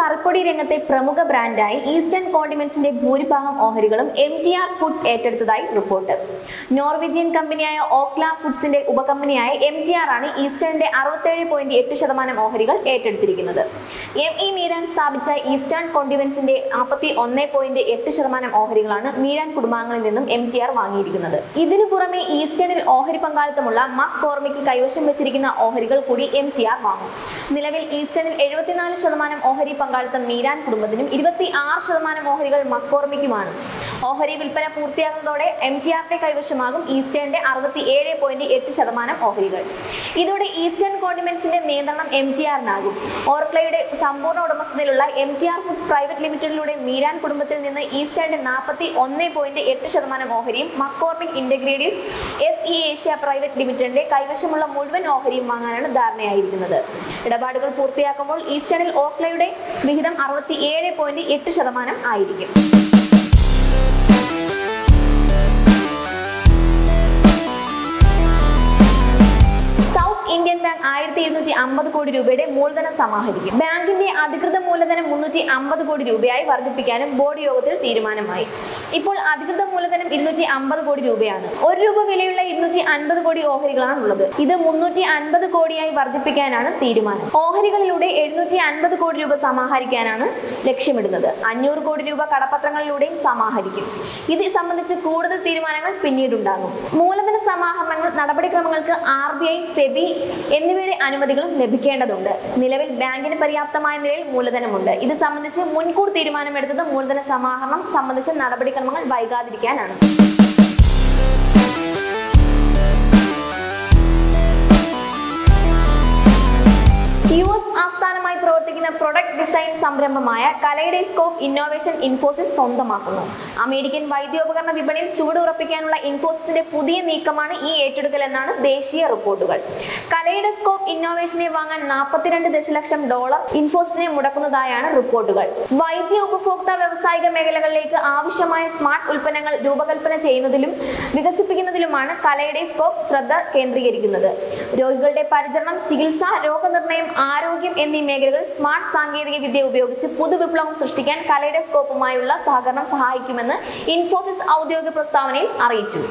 കറിപ്പൊടി രംഗത്തെ പ്രമുഖ ബ്രാൻഡായി ഈസ്റ്റേൺ കോണ്ടിമെന്റ്സിന്റെ ഭൂരിഭാഗം ഓഹരികളും എം ടി ആർ ഫുഡ്സ് ഏറ്റെടുത്തതായി റിപ്പോർട്ട്. നോർവീജിയൻ കമ്പനിയായ ഓക്ല ഫുഡ്സിന്റെ ഉപകമ്പനിയായ എം ടി ആർ ആണ് ഈസ്റ്റേണിന്റെ അറുപത്തേഴ് പോയിന്റ് എട്ട് ശതമാനം ഓഹരികൾ ഏറ്റെടുത്തിരിക്കുന്നത്. എം ഇ മീരാൻ സ്ഥാപിച്ച ഈസ്റ്റേൺ കോണ്ടിമെന്റ്സിന്റെ നാൽപ്പത്തി ഒന്ന് പോയിന്റ് എട്ട് ശതമാനം ഓഹരികളാണ് മീരാൻ കുടുംബാംഗങ്ങളിൽ നിന്നും എം ടി ആർ വാങ്ങിയിരിക്കുന്നത്. ഇതിനു പുറമെ ഈസ്റ്റേണിൽ ഓഹരി പങ്കാളിത്തമുള്ള മക് കോർമിക്ക് കൈവശം വെച്ചിരിക്കുന്ന ഓഹരികൾ കൂടി എം ടി ആർ വാങ്ങും. നിലവിൽ ഈസ്റ്റേണിൽ എഴുപത്തിനാല് ശതമാനം ഓഹരി മീരാൻ കുടുംബത്തിനും ഇരുപത്തി ആറ് ശതമാനം ഓഹരികൾ മക്കോർമിക്കുമാണ്. ഓഹരി വിൽപ്പന പൂർത്തിയാകുന്നതോടെ എം ടി ആറിന്റെ കൈവശമാകും ഈസ്റ്റേണിന്റെ അറുപത്തി ഏഴ് പോയിന്റ് എട്ട് ശതമാനം ഓഹരികൾ. ഇതോടെ ഈസ്റ്റേൺ കോണ്ടിമെന്റ്സിന്റെ നിയന്ത്രണം എം ടി ആറിനാകും. ഓർക്ലയുടെ സമ്പൂർണ ഉടമസ്ഥതയിലുള്ള M T R foods private ലിമിറ്റഡിലൂടെ Meeran കുടുംബത്തിൽ നിന്ന് ഈസ്റ്റേണിന്റെ നാൽപ്പത്തി ഒന്ന് പോയിന്റ് എട്ട് ശതമാനം ഓഹരിയും McCormick integrative S E Asia private ലിമിറ്റഡിന്റെ കൈവശമുള്ള മുഴുവൻ ഓഹരിയും വാങ്ങാനാണ് ധാരണയായിരിക്കുന്നത്. ഇടപാടുകൾ പൂർത്തിയാക്കുമ്പോൾ ഈസ്റ്റേണിൽ ഓക്ലയുടെ വിഹിതം അറുപത്തി ഏഴ് പോയിന്റ് എട്ട് ശതമാനം ആയിരിക്കും. ഇരുന്നൂറ്റി അമ്പത് കോടി രൂപയുടെ മൂലധനം സമാഹരിക്കും. ബാങ്കിന്റെ അധികൃത മൂലധനം മുന്നൂറ്റി അമ്പത് കോടി രൂപയായി വർദ്ധിപ്പിക്കാനും ബോർഡ് യോഗത്തിൽ തീരുമാനമായി. ഇപ്പോൾ അധികൃത മൂലധനം ഇരുന്നൂറ്റി അമ്പത് കോടി രൂപയാണ്. ഒരു രൂപ വിലയുള്ള ഇരുന്നൂറ്റി അൻപത് കോടി ഓഹരികളാണ് ഉള്ളത് ഇത് മുന്നൂറ്റി അൻപത് കോടിയായി വർദ്ധിപ്പിക്കാനാണ് തീരുമാനം. ഓഹരികളിലൂടെ എഴുന്നൂറ്റി അൻപത് കോടി രൂപ സമാഹരിക്കാനാണ് ലക്ഷ്യമിടുന്നത്. അഞ്ഞൂറ് കോടി രൂപ കടപ്പത്രങ്ങളിലൂടെയും സമാഹരിക്കും. ഇത് സംബന്ധിച്ച് കൂടുതൽ തീരുമാനങ്ങൾ പിന്നീടുണ്ടാകും. മൂലധന സമാഹരണങ്ങൾ നടപടിക്രമങ്ങൾക്ക് ആർ ബി ഐ സെബി എന്നിവയുടെ അനുമതികളും ലഭിക്കേണ്ടതുണ്ട്. നിലവിൽ ബാങ്കിന് പര്യാപ്തമായ നിലയിൽ മൂലധനമുണ്ട്. ഇത് സംബന്ധിച്ച് മുൻകൂർ തീരുമാനമെടുത്തത് മൂലധന സമാഹരണം സംബന്ധിച്ച നടപടിക്രമങ്ങൾ വൈകാതിരിക്കാനാണ്. യു എസ് ആസ്ഥാനമായി പ്രവർത്തിക്കുന്ന പ്രൊഡക്റ്റ് ഡിസൈൻ സംരംഭമായ കലൈഡോസ്കോപ്പ് ഇന്നോവേഷൻ ഇൻഫോസിസ് സ്വന്തമാക്കുന്നു. അമേരിക്കൻ വൈദ്യോപകരണ വിപണിയിൽ ചുവടുറപ്പിക്കാനുള്ള ഇൻഫോസിസിന്റെ പുതിയ നീക്കമാണ് ഈ ഏറ്റെടുക്കൽ എന്നാണ് ദേശീയ റിപ്പോർട്ടുകൾ. കലൈഡോസ്കോപ്പ് ഇന്നോവേഷനെ വാങ്ങാൻ നാൽപ്പത്തിരണ്ട് ദശലക്ഷം ഡോളർ ഇൻഫോസിനെ മുടക്കുന്നതായാണ് റിപ്പോർട്ടുകൾ. വൈദ്യ ഉപഭോക്തൃ വ്യവസായിക മേഖലകളിലേക്ക് ആവശ്യമായ സ്മാർട്ട് ഉൽപ്പന്നങ്ങൾ രൂപകൽപ്പന ചെയ്യുന്നതിലും വികസിപ്പിക്കുന്നതിലുമാണ് കലൈഡോസ്കോപ്പ് ശ്രദ്ധ കേന്ദ്രീകരിക്കുന്നത്. രോഗികളുടെ പരിചരണം ചികിത്സ രോഗനിർണയം ആരോഗ്യം എന്നീ മേഖലകൾ സ്മാർട്ട് സാങ്കേതിക വിദ്യ ഉപയോഗിച്ച് പുതുവിപ്ലവം സൃഷ്ടിക്കാൻ കലയുടെ സ്കോപ്പുമായുള്ള സഹകരണം സഹായിക്കുമെന്ന് ഇൻഫോസിസ് ഔദ്യോഗിക പ്രസ്താവനയിൽ അറിയിച്ചു.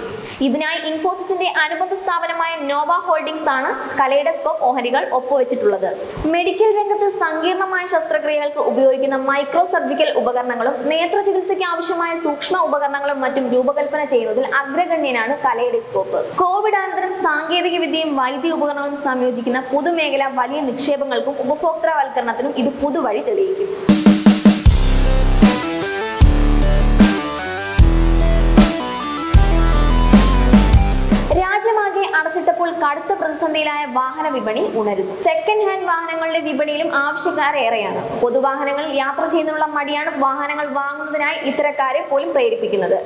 ഇതിനായി ഇൻഫോസിസിന്റെ അനുബന്ധ സ്ഥാപനമായ നോവ ഹോൾഡിംഗ്സ് ആണ് കലൈഡോസ്കോപ്പ് ഓഹരികൾ ഒപ്പുവെച്ചിട്ടുള്ളത്. മെഡിക്കൽ രംഗത്ത് സങ്കീർണമായ ശസ്ത്രക്രിയകൾക്ക് ഉപയോഗിക്കുന്ന മൈക്രോ സർജിക്കൽ ഉപകരണങ്ങളും നേത്ര ചികിത്സയ്ക്ക് ആവശ്യമായ സൂക്ഷ്മ ഉപകരണങ്ങളും മറ്റും രൂപകൽപ്പന ചെയ്യുന്നതിൽ അഗ്രഗണ്യനാണ് കലൈഡോസ്കോപ്പ്. കോവിഡ് അനന്തരം സാങ്കേതിക വിദ്യയും വൈദ്യ ഉപകരണങ്ങളും സംയോജിക്കുന്ന പൊതുമേഖല വലിയ നിക്ഷേപങ്ങൾക്കും ഉപഭോക്താവൽക്കരണത്തിനും ഇത് പുതുവഴി തെളിയിക്കും. കടുത്ത പ്രതിസന്ധിയിലായ വാഹന വിപണി ഉണരുന്നു. സെക്കൻഡ് ഹാൻഡ് വാഹനങ്ങളുടെ വിപണിയിലും ആവശ്യക്കാർ ഏറെയാണ്. പൊതുവാഹനങ്ങളിൽ യാത്ര ചെയ്യുന്നതിനുള്ള മടിയാണ് വാഹനങ്ങൾ വാങ്ങുന്നതിനായി ഇത്തരക്കാരെ പോലും പ്രേരിപ്പിക്കുന്നത്.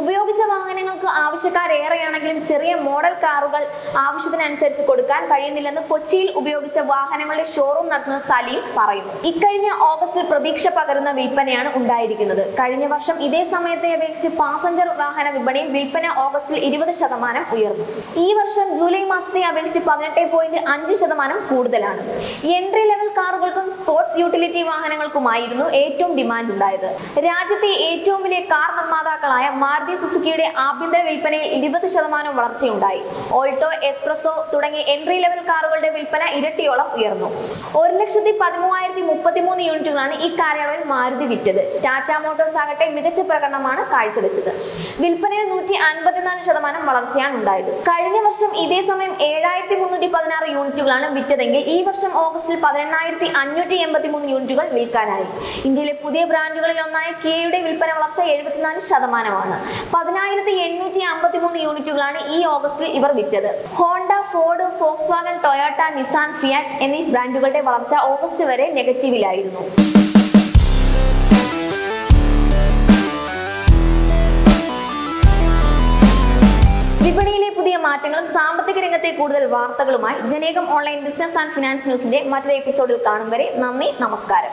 ഉപയോഗിച്ച വാഹനങ്ങൾക്ക് ആവശ്യക്കാർ ഏറെയാണെങ്കിലും ചെറിയ മോഡൽ കാറുകൾ ആവശ്യത്തിനനുസരിച്ച് കൊടുക്കാൻ കഴിയുന്നില്ലെന്ന് കൊച്ചിയിൽ ഉപയോഗിച്ച വാഹനങ്ങളുടെ ഷോറൂം നടത്തുന്ന സലീം പറയുന്നു. ഇക്കഴിഞ്ഞ ഓഗസ്റ്റിൽ പ്രതീക്ഷ പകരുന്ന വിൽപ്പനയാണ് ഉണ്ടായിരിക്കുന്നത്. കഴിഞ്ഞ വർഷം ഇതേ സമയത്തെ അപേക്ഷിച്ച് പാസഞ്ചർ വാഹന വിപണിയിൽ വിൽപ്പന ഓഗസ്റ്റിൽ ഇരുപത് ശതമാനം ഉയർന്നു. ഈ വർഷം ജൂലൈ മാസത്തെ അപേക്ഷിച്ച് പതിനെട്ട് പോയിന്റ് അഞ്ച് ശതമാനം കൂടുതലാണ്. എൻട്രി ലെവൽ കാറുകൾക്കും സ്പോർട്സ് യൂട്ടിലിറ്റി വാഹനങ്ങൾക്കുമായിരുന്നു ഏറ്റവും ഡിമാൻഡ് ഉണ്ടായത്. രാജ്യത്തെ ഏറ്റവും വലിയ കാർ നിർമ്മാതാക്കളായ മാരുതി സുസുക്കിയുടെ ആഭ്യന്തര വിൽപ്പനയിൽ ഇരുപത് ശതമാനം വളർച്ചയുണ്ടായി. ഓൾട്ടോ എക്സ്പ്രസോ തുടങ്ങിയ എൻട്രി ലെവൽ കാറുകളുടെ വിൽപ്പന ഇരട്ടിയോളം ഉയർന്നു. ഒരു ലക്ഷത്തി പതിമൂവായിരത്തി മുപ്പത്തിമൂന്ന് യൂണിറ്റുകളാണ് ഈ കാലയളവിൽ മാരുതി വിറ്റത്. ടാറ്റ മോട്ടോഴ്സ് ആകട്ടെ മികച്ച പ്രകടനമാണ് കാഴ്ചവെച്ചത്. വിൽപ്പനയിൽ നൂറ്റി അൻപത്തിനാല് ശതമാനം വളർച്ചയാണ് ഉണ്ടായത്. കഴിഞ്ഞ വർഷം ഇതേ സമയം ഏഴായിരത്തി മുന്നൂറ്റി പതിനാറ് യൂണിറ്റുകളാണ് വിറ്റതെങ്കിൽ ഈ വർഷം ഓഗസ്റ്റിൽ പതിനെണ്ണായിരത്തി അഞ്ഞൂറ്റി എൺപത്തി മൂന്ന് യൂണിറ്റുകൾ വിൽക്കാനായി. ഇന്ത്യയിലെ പുതിയ ബ്രാൻഡുകളിൽ ഒന്നായ കിയയുടെ വിൽപ്പന വളർച്ച എഴുപത്തിനാല് ശതമാനമാണ്. പതിനായിരത്തി എണ്ണൂറ്റി അമ്പത്തി മൂന്ന് യൂണിറ്റുകളാണ് ഈ ഓഗസ്റ്റിൽ ഇവർ വിറ്റത്. Honda Ford Volkswagen Toyota Nissan Fiat എന്നീ ബ്രാൻഡുകളുടെ വളർച്ച ഓഗസ്റ്റ് വരെ നെഗറ്റീവിലായിരുന്നു. മാറ്റങ്ങളും സാമ്പത്തിക രംഗത്തെ കൂടുതൽ വാർത്തകളുമായി ജനേകം ഓൺലൈൻ ബിസിനസ് ആൻഡ് ഫിനാൻസ് ന്യൂസിന്റെ മറ്റൊരു എപ്പിസോഡിൽ കാണും വരെ നന്ദി നമസ്കാരം.